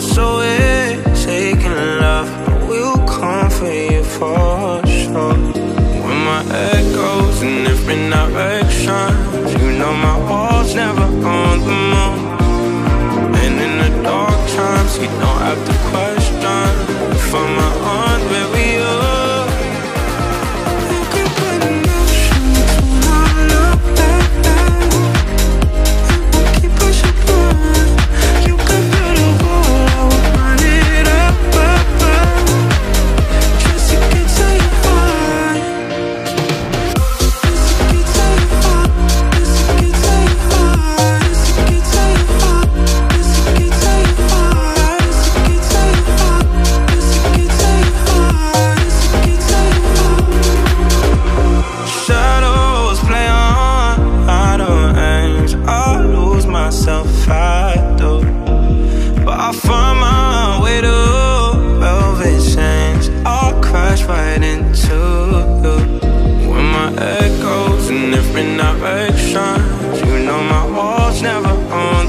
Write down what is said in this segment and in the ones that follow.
know it's taking love. I will come for you for sure. When my head goes in different directions, you know my wall's never on the moon. And in the dark times, you don't have to question if I'm.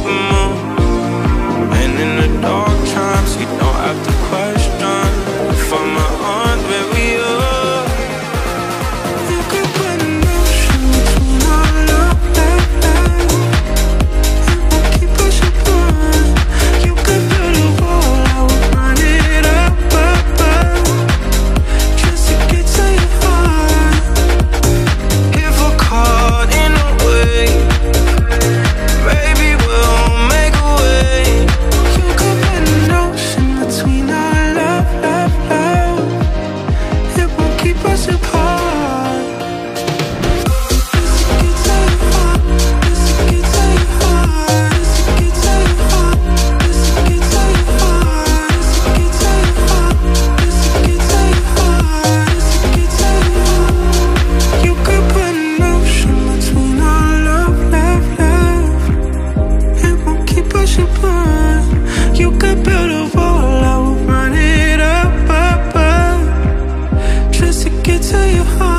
with to your heart.